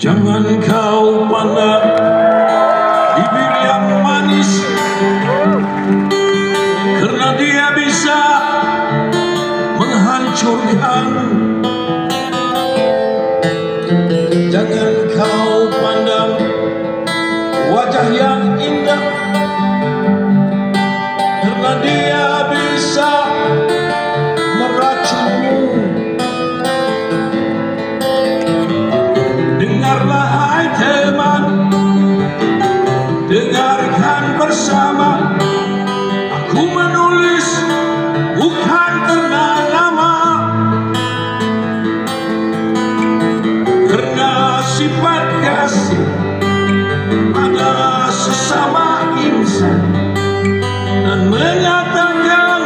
Jangan kau pandang bibir yang manis Karena dia bisa menghancurkan. Jangan bersama Aku menulis bukan karena nama. Karena sifat kasih pada sesama insan Dan menyatakan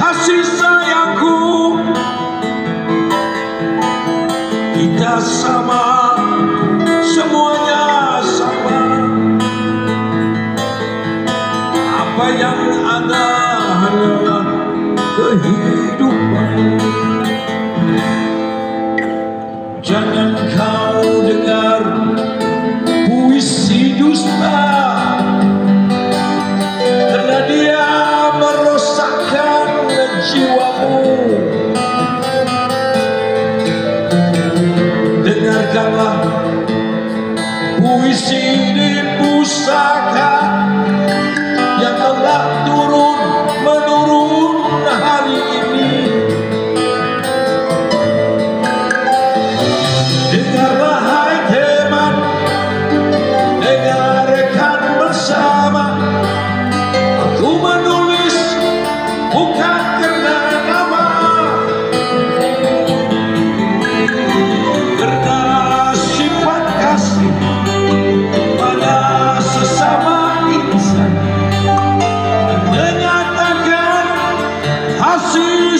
kasih sayangku Kita sama Apa yang ada hanyalah kehidupan? Jangan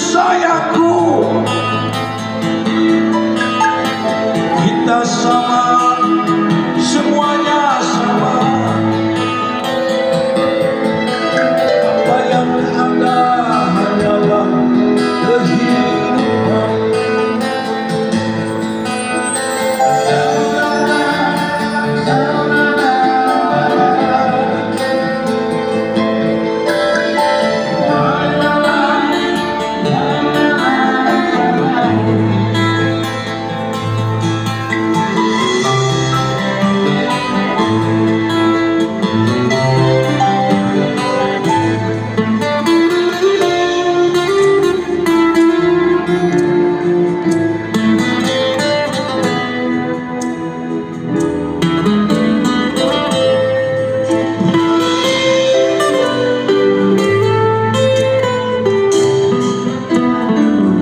kasih sayangku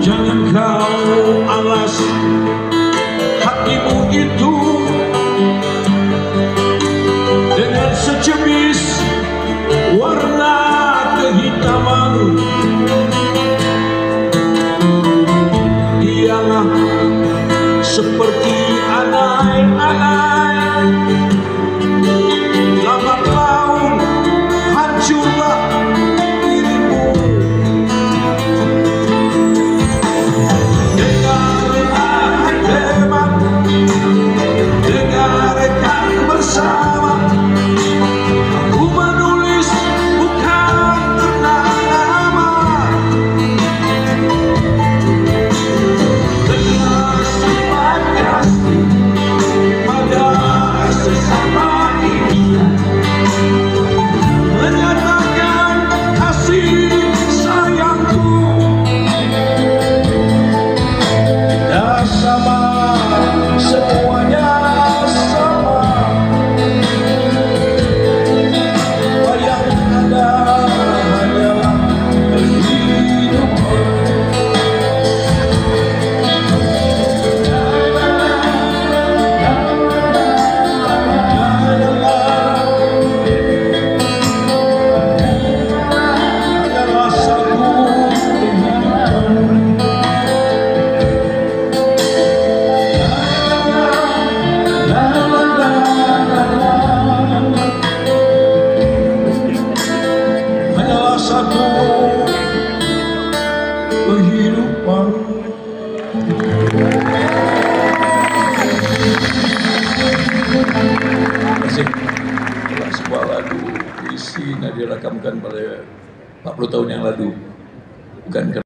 Jangan kau alas hatimu itu. Dengan sejenis warna kehitaman Dialah seperti anai-anai Telah sebuah lagu puisi yang dirakamkan pada 40 tahun yang lalu. Bukan